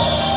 Oh.